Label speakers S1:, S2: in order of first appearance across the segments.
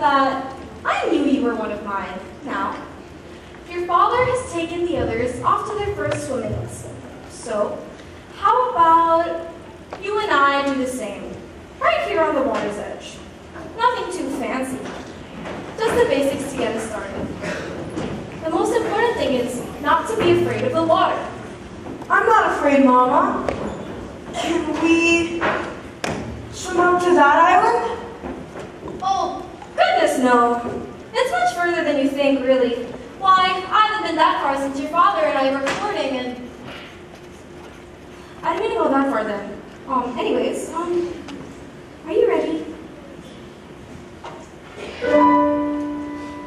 S1: that
S2: I
S3: knew you were one of mine now. Your father has taken the others off to their first swimming lesson. So, how about you and I do the same, right here on the water's edge? Nothing too fancy. Just the basics to get us started. The most important thing is not to be afraid of the water.
S4: I'm not afraid, Mama. Can we swim out to that island?
S3: no. It's much further than you think, really. Why, I haven't been that far since your father and I were recording, and... I didn't mean to go that far then. Um, anyways, um, are you ready?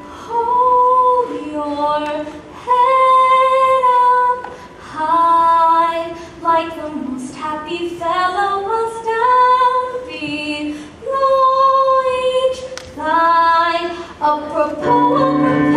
S3: Hold your head up high like the most happy fellow must down below each cloud a proposal.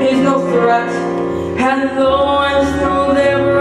S3: Is
S5: no
S4: threat. And though I'm still their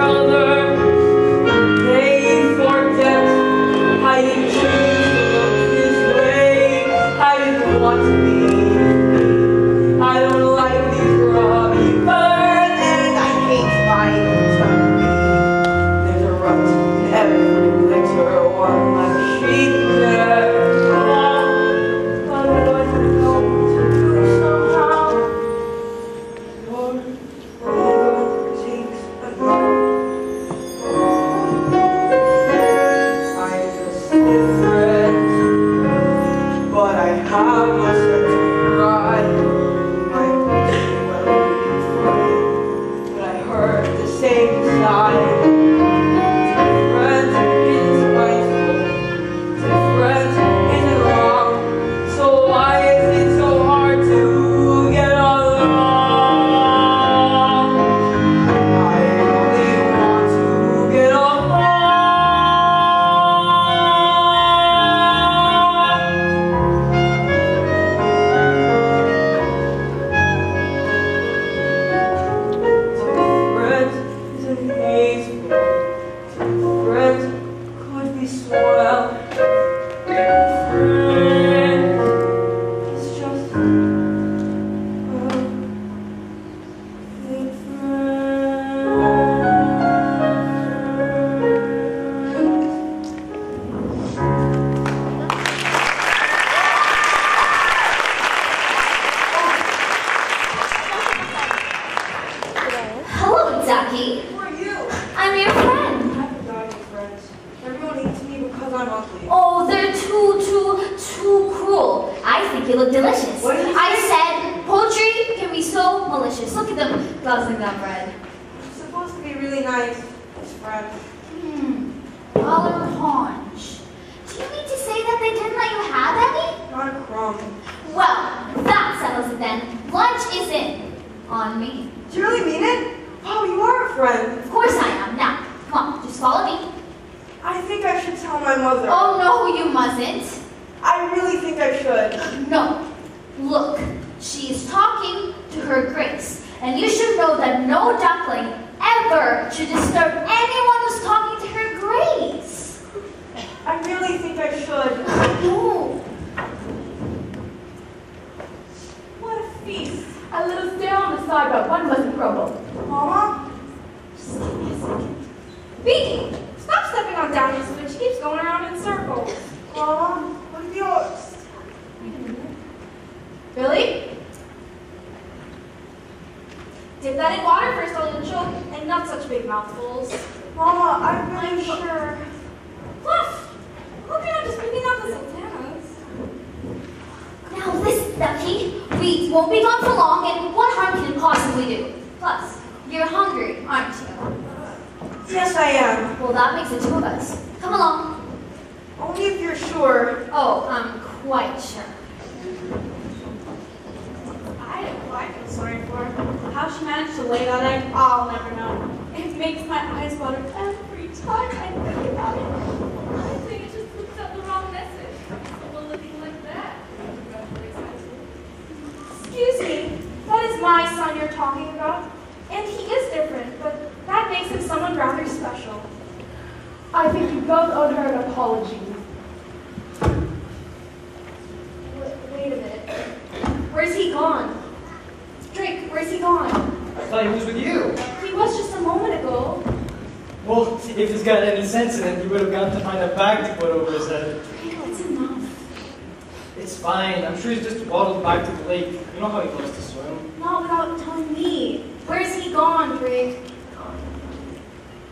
S2: 10 cents would have got to find a bag to put over his head.
S6: That's enough.
S2: It's fine. I'm sure he's just waddled back to the lake. You know how he loves to swim.
S6: Not without telling me. Where's he gone, Drake?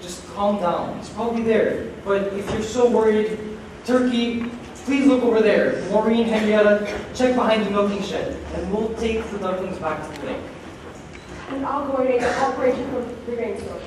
S2: Just calm down. He's probably there. But if you're so worried, Turkey, please look over there. Maureen, Henrietta, check behind the milking shed, and we'll take the ducklings back to the lake.
S6: And I'll coordinate the operation
S1: for
S4: the
S1: rainstorm.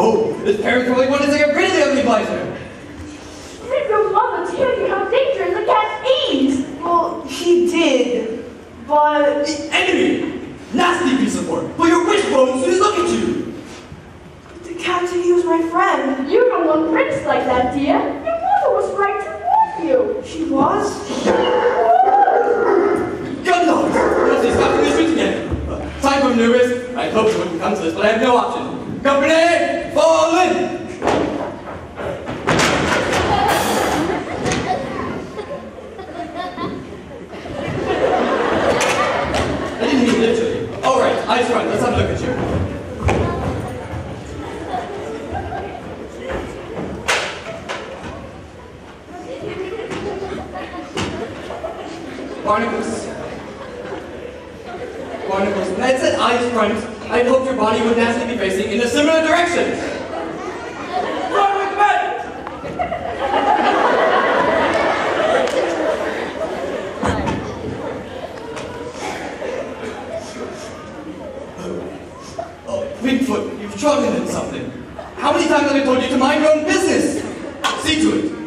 S1: Oh,
S6: His
S2: parents probably wanted
S7: to
S1: get rid of the
S8: ugly bison!
S9: Did your mother tell you how dangerous the cat is?
S4: Well, he did, but...
S8: The enemy! Nasty piece of work! But your wishbone soon looking at you!
S4: The cat he was my friend.
S9: You don't want pricks like that, dear. Your mother was right to warn you.
S4: She was?
S8: Gundog! Nothing's happening this week again. Time from nervous. I hoped you wouldn't come to this, but I have no option. Company! Fallen. I didn't mean literally. All right, eyes front. Let's have a look at you. Barnacles. Barnacles. Let's set eyes front. I'd hope your body would naturally be facing in a similar direction. Run Pinkfoot, oh, oh, you've trodden something. How many times have I told you to mind your own
S10: business?
S8: See to
S11: it.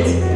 S11: it.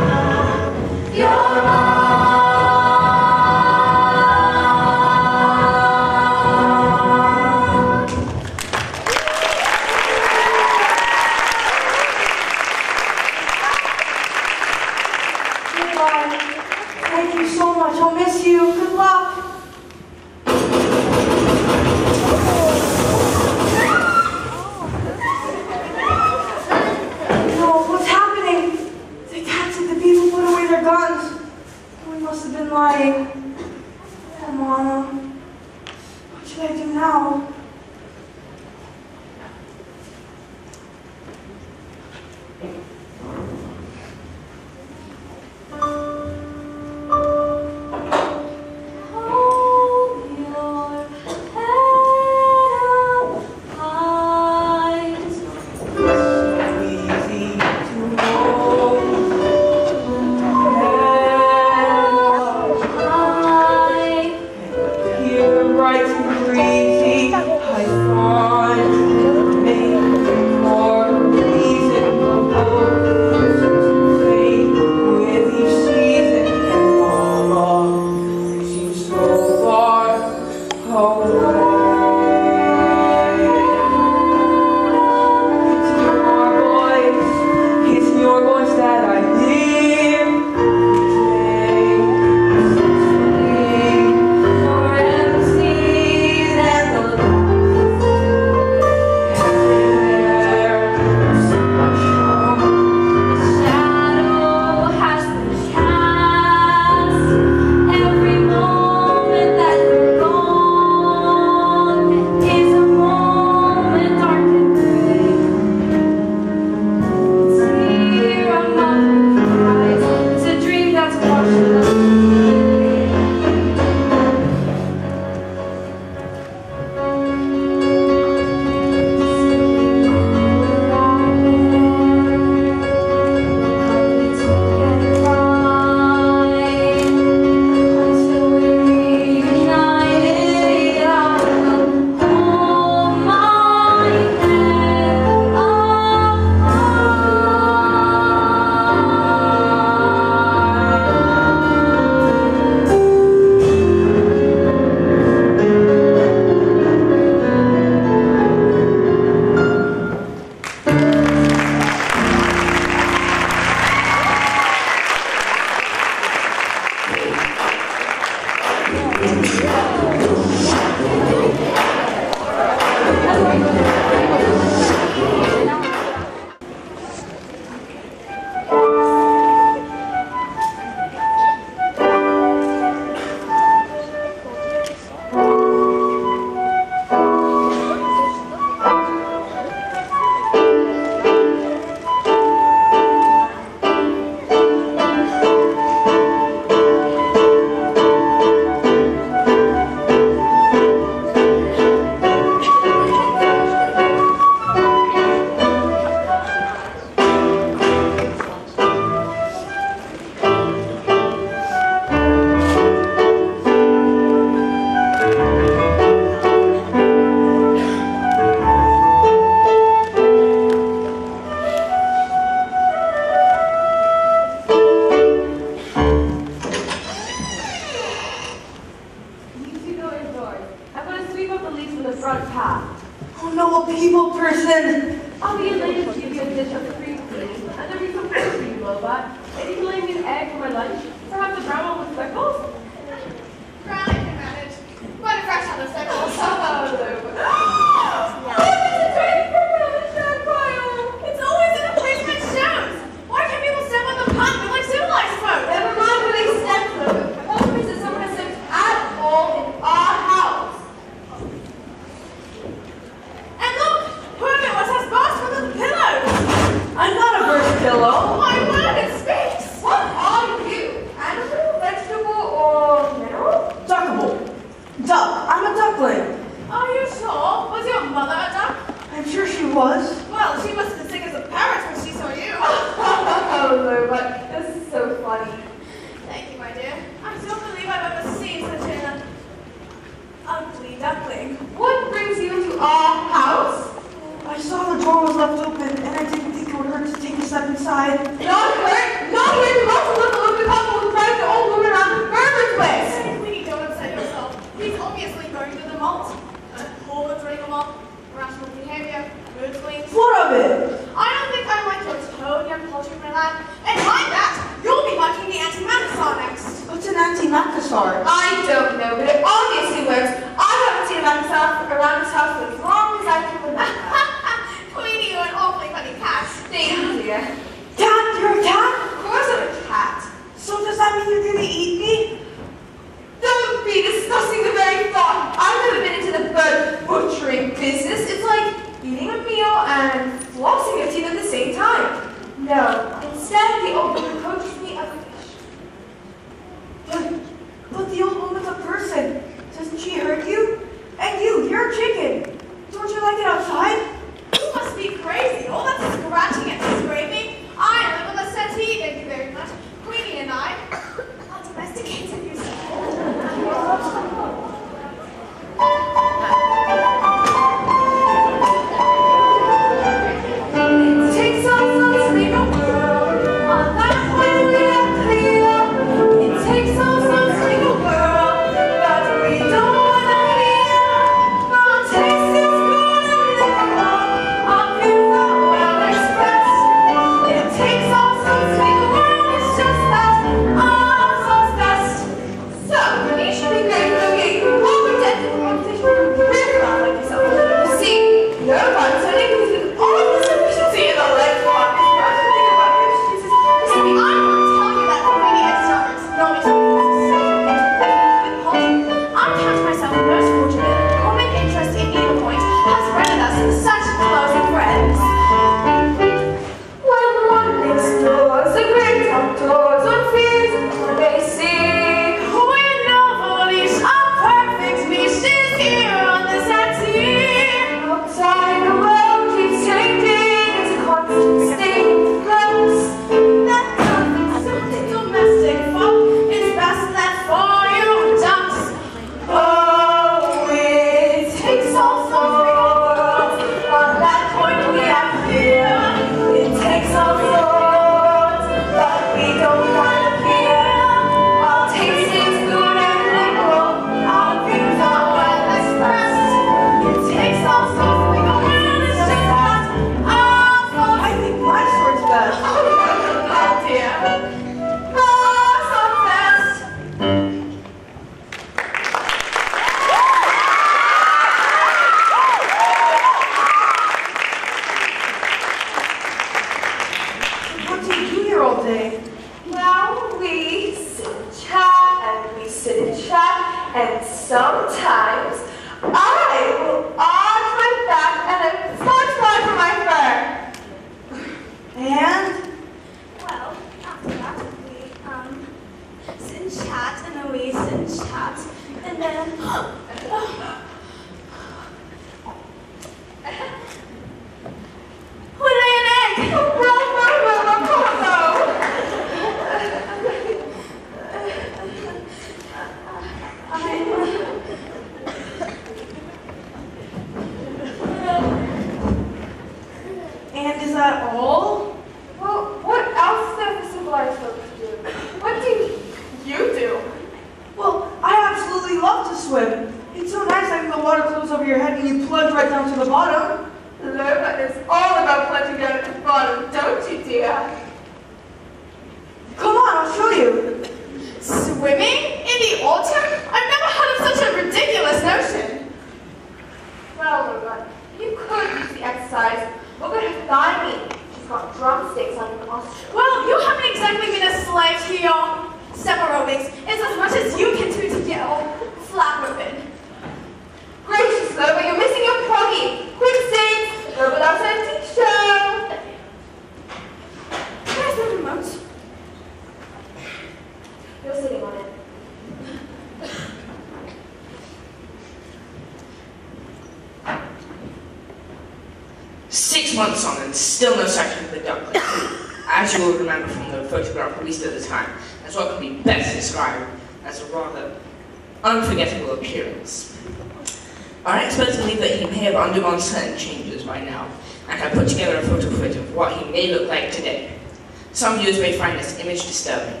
S1: Liz may find this image disturbing.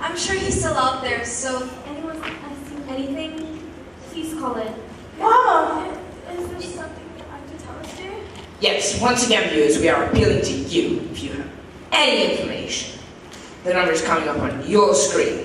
S3: I'm sure he's still out there, so if has seen anything, please call in.
S4: Mama! Is, there something that I could tell us dear?
S1: Yes, once again, viewers, we are appealing to you if you have any information. The number is coming up on your screen.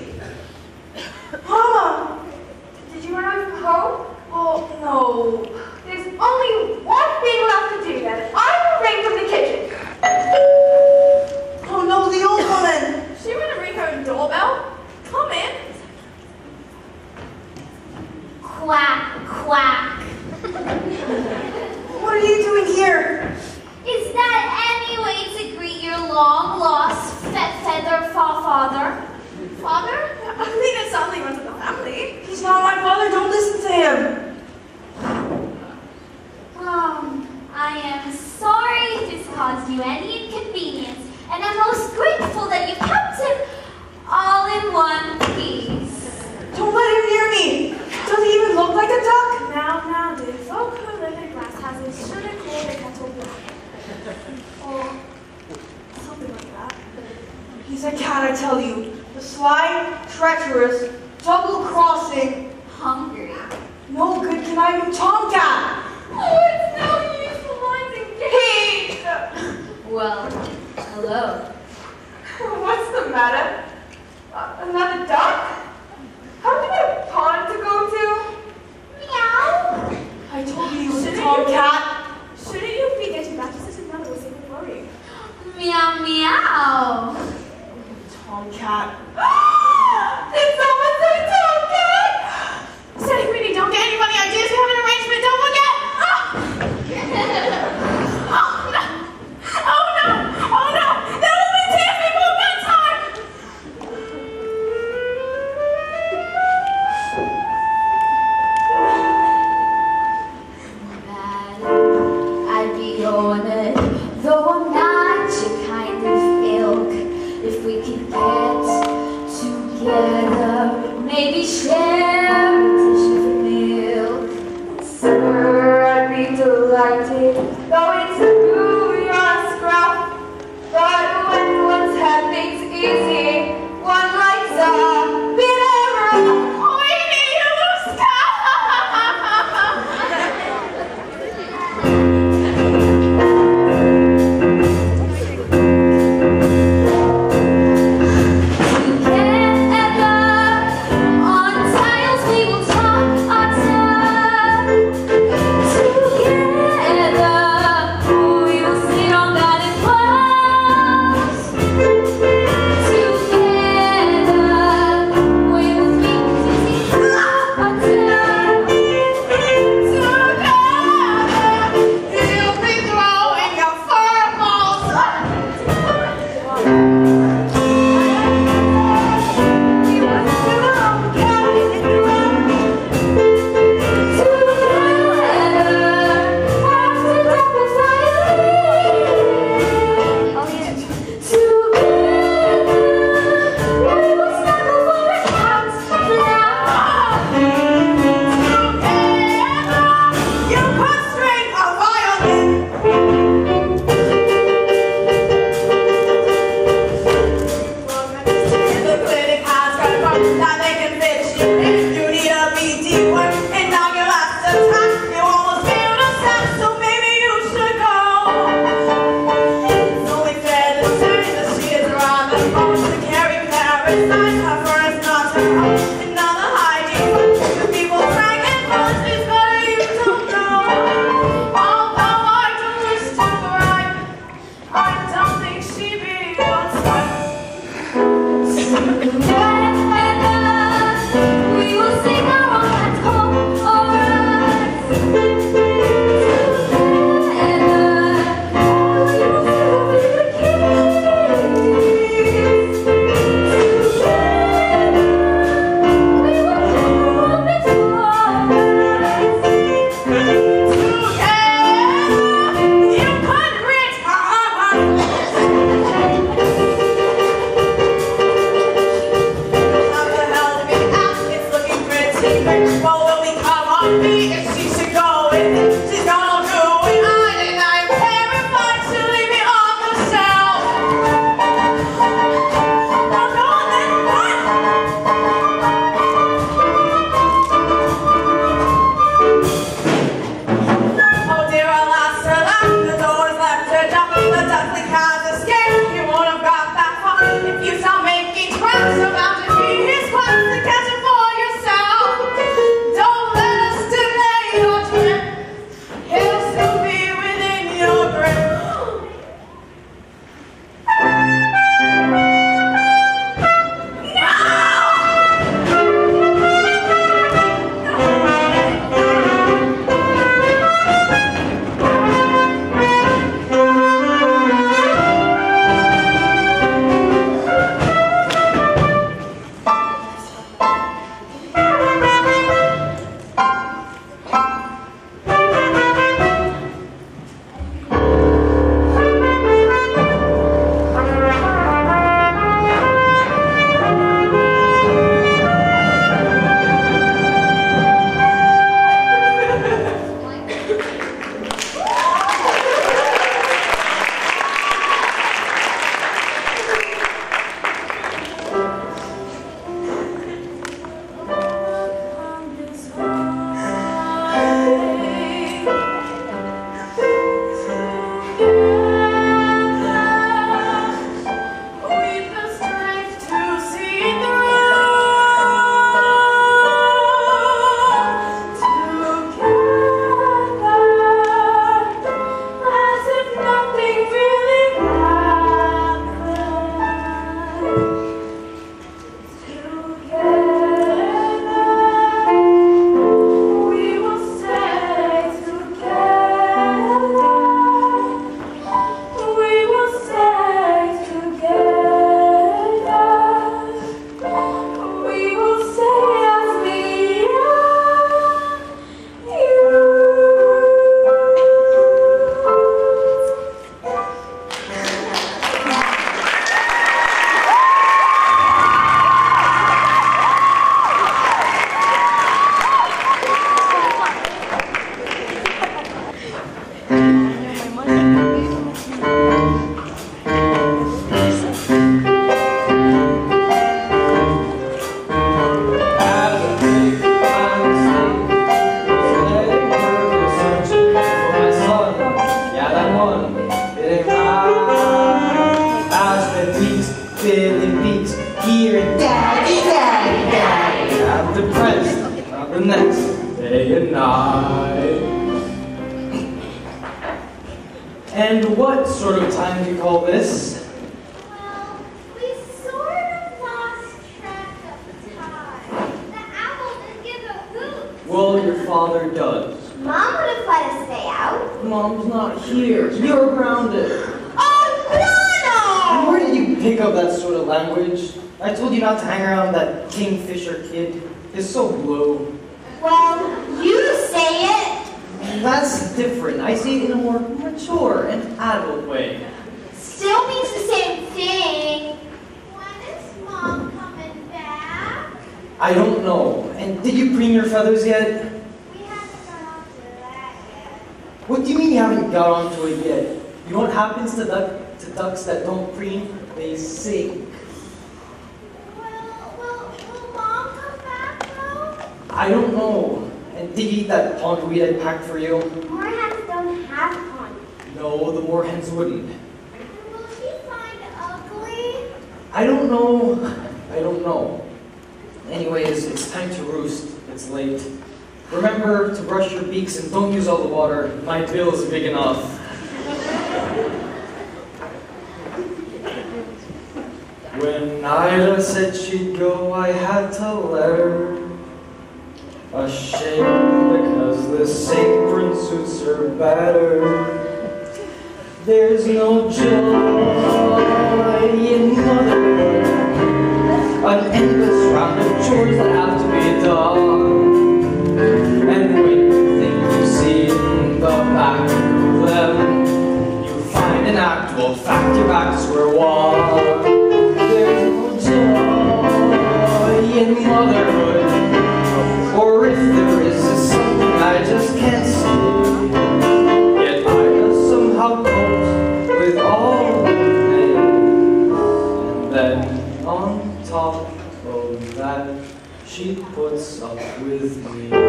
S4: She
S3: puts up with me.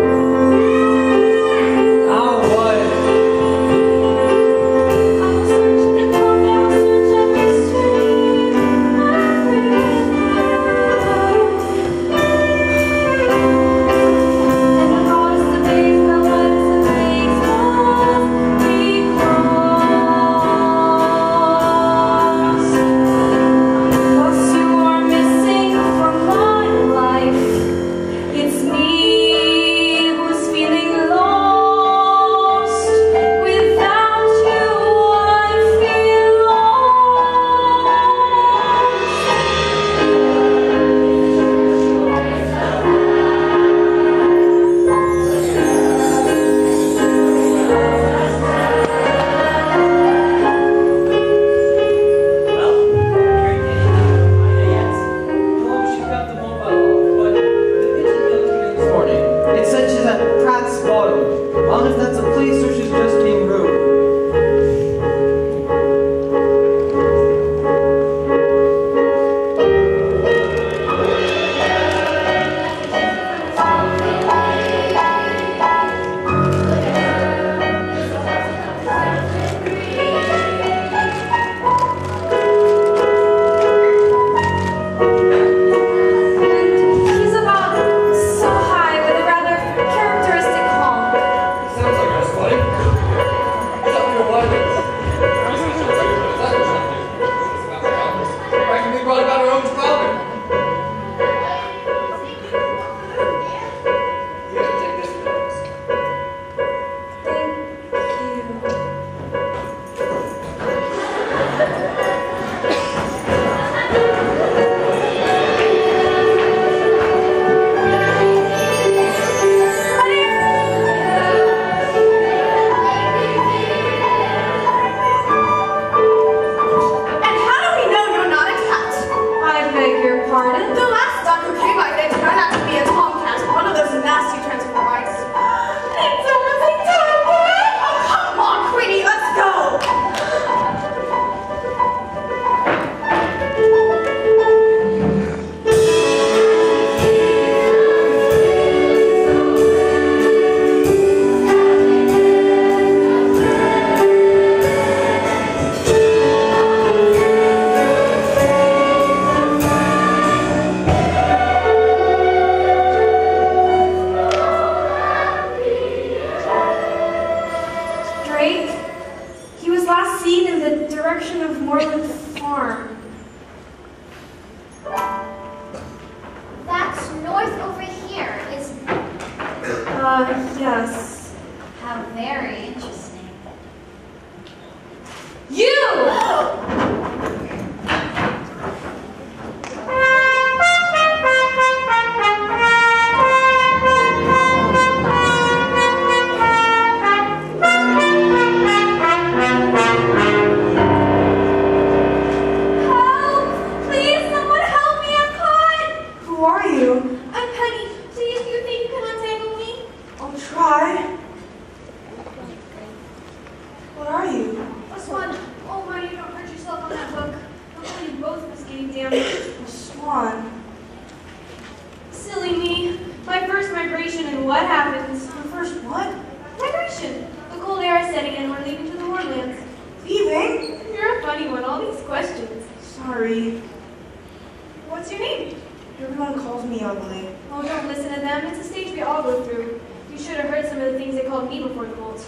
S3: Them. It's a stage we all go through. You should have heard some of the things they called me before the bolt.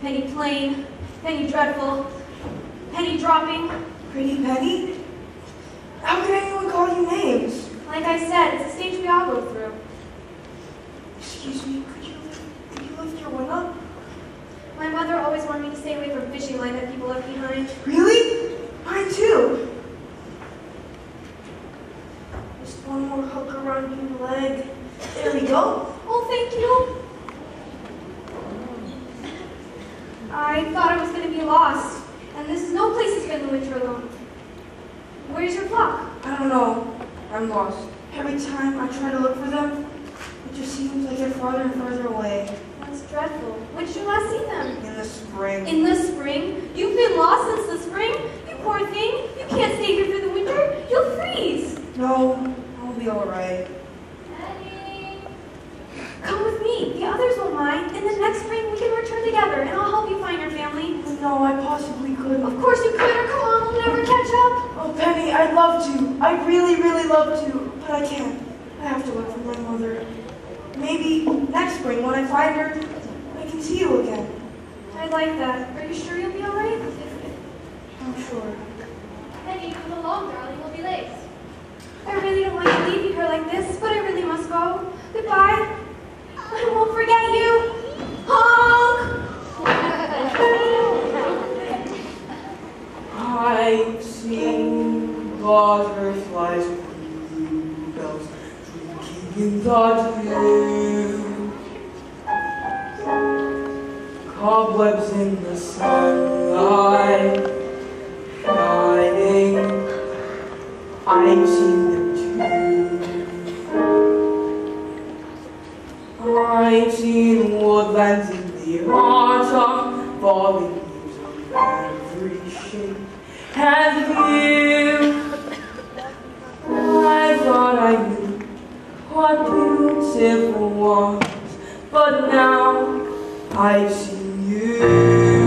S3: Penny plain, penny dreadful, penny dropping.
S4: Pretty Penny? How could anyone call you names?
S3: Like I said, it's a stage we all go through.
S4: Excuse me, could you lift, could you lift your wing up?
S3: My mother always wanted me to stay away from fishing line that people left behind.
S4: Really? Mine too. Just one more hook around your leg. There we go.
S3: Oh, thank you. I thought I was going to be lost, and this is no place to spend the winter alone. Where's your flock?
S4: I don't know. I'm lost. Every time I try to look for them, it just seems I get farther and farther away.
S3: That's dreadful. When did you last see them?
S4: In the spring.
S3: In the spring? You've been lost since the spring? You poor thing. You can't stay here through the winter. You'll freeze.
S4: No, I'll be alright.
S3: Penny. Come with me. The others won't mind. And the next spring we can return together, and I'll help you find your family.
S4: No, I possibly couldn't.
S3: Of course you could, or come on, we'll never catch up.
S4: Oh, Penny, I'd love to. I'd really, really love to. But I can't. I have to look for my mother. Maybe next spring when I find her, I can see you again.
S3: I like that. Are you sure you'll be alright?
S4: I'm sure.
S3: Penny, come along, darling. We'll be late. I really don't like leaving her like this, but I really must go. Goodbye. I won't forget you. Honk!
S4: I've seen butterflies drinking in the dew. Cobwebs in the sunlight shining. I've I've woodlands in the autumn falling leaves of every shape and hue. I thought I knew what beautiful was, but now
S12: I see you.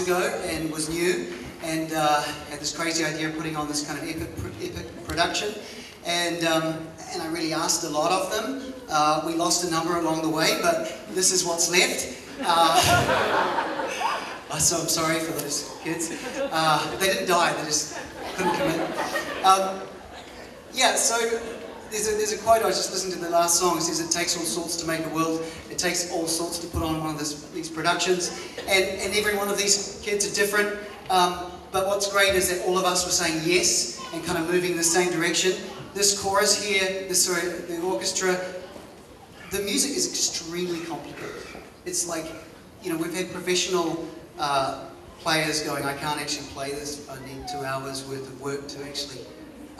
S13: ago and was new and uh, had this crazy idea of putting on this kind of epic, epic production. And, um, and I really asked a lot of them. Uh, we lost a number along the way, but this is what's left. Uh, oh, so I'm sorry for those kids. Uh, they didn't die, they just couldn't commit. Um, yeah, so there's a, there's a quote I just listened to the last song. It says, It takes all sorts to make a world. It takes all sorts to put on one of this, these productions. And, and every one of these kids are different. Um, but what's great is that all of us were saying yes and kind of moving in the same direction. This chorus here, sorry, the orchestra, the music is extremely complicated. It's like, you know, we've had professional uh, players going, I can't actually play this, I need two hours worth of work to actually,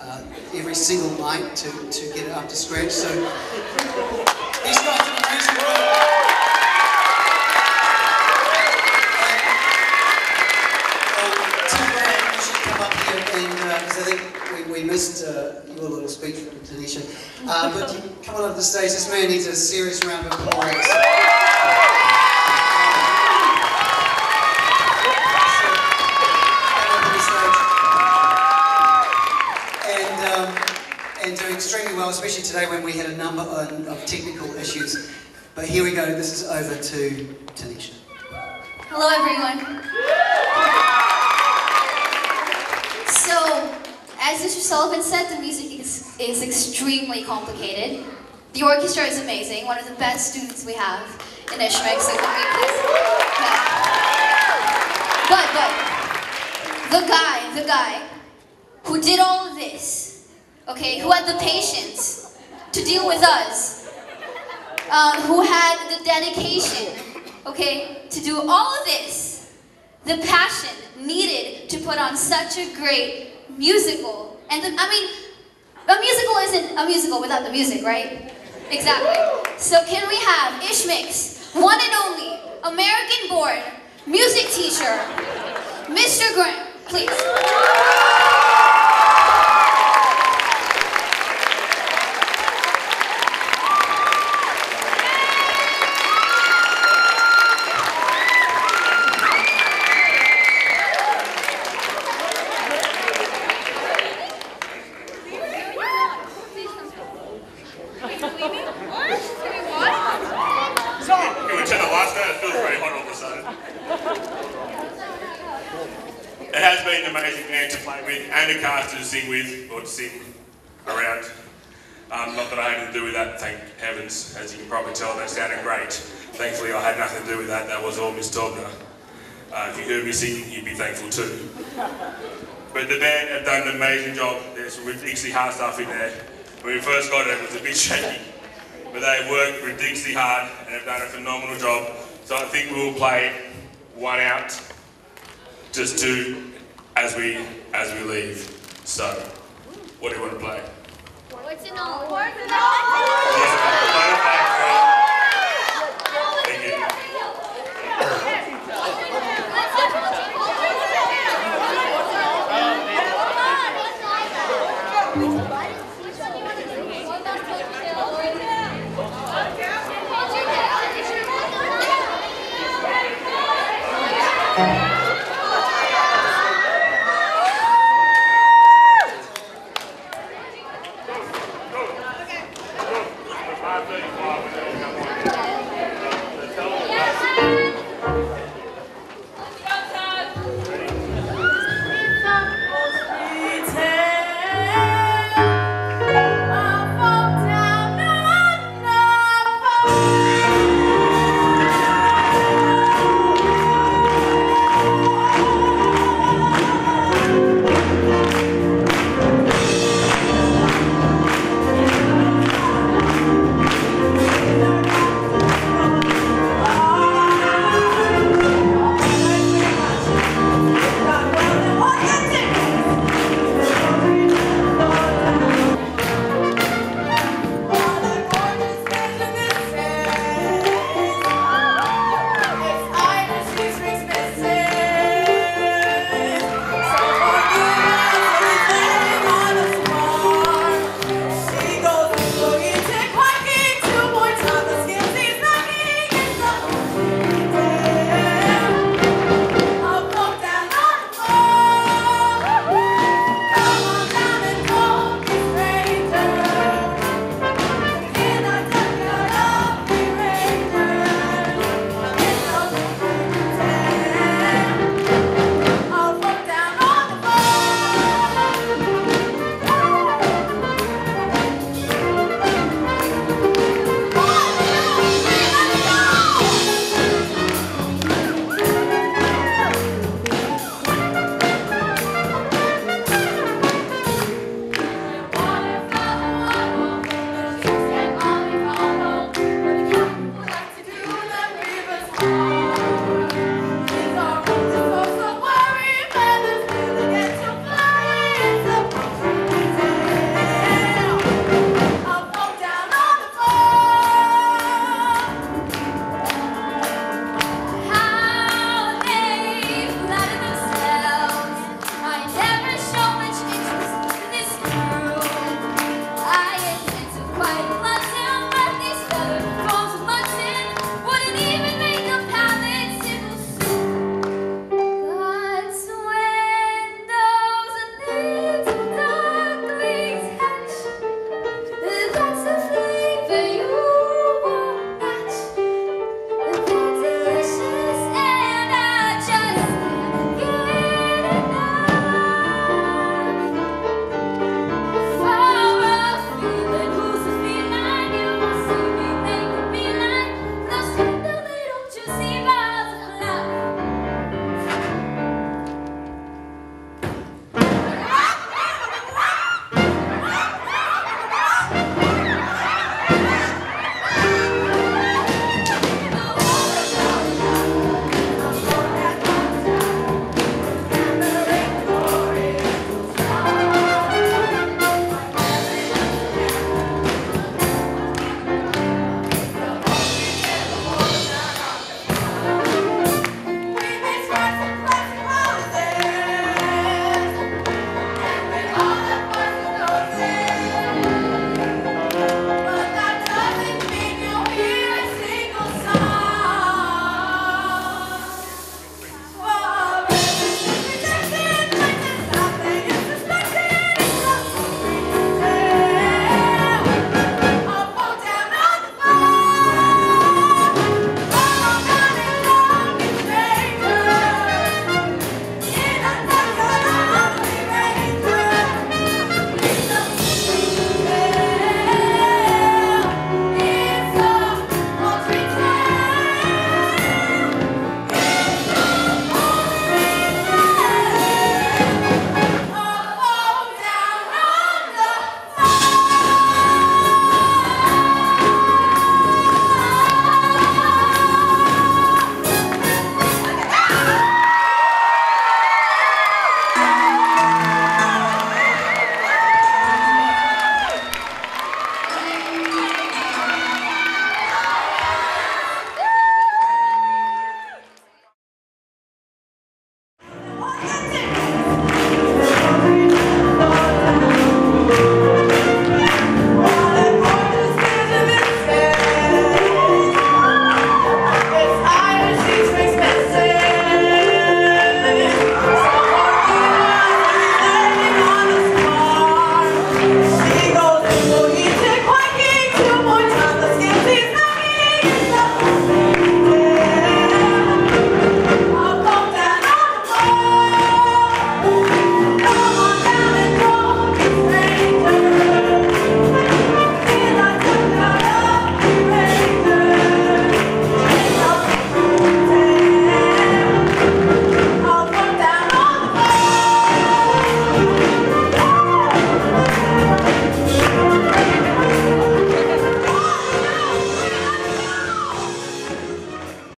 S13: uh, every single night to, to get it up to scratch. So these guys did amazing work. Because I think we, missed uh, your little speech from Tanisha. Uh, but come on up the stage, this man needs a serious round of applause. And, um, and doing extremely well, especially today when we had a number of, technical issues. But here we go, this is over to Tanisha.
S1: Hello, everyone. So, as Mr. Sullivan said, the music is, is extremely complicated. The orchestra is amazing, one of the best students we have in Ishmael. So? But, but, the guy, the guy who did all of this, okay, who had the patience to deal with us, um, who had the dedication, okay, to do all of this, the passion needed to put on such a great musical. And the, I mean, a musical isn't a musical without the music, right? Exactly. So can we have Ishmix, one and only, American-born music teacher, Mr. Graham, please.
S14: Can we turn the lights down? It feels very hot all of a sudden. It has been an amazing band to play with and a cast to sing with or to sing around. Um, not that I had to do with that, thank heavens. As you can probably tell, that sounded great. Thankfully, I had nothing to do with that. That was all Miss Tobner. Uh, if you heard me sing, you'd be thankful too. But the band have done an amazing job. There's some ridiculously hard stuff in there. When we first got it, it was a bit shaky. But they worked ridiculously hard and have done a phenomenal job. So I think we will play one out, just two, as we as we leave. So, what do you want to play?
S15: What's?
S14: Thank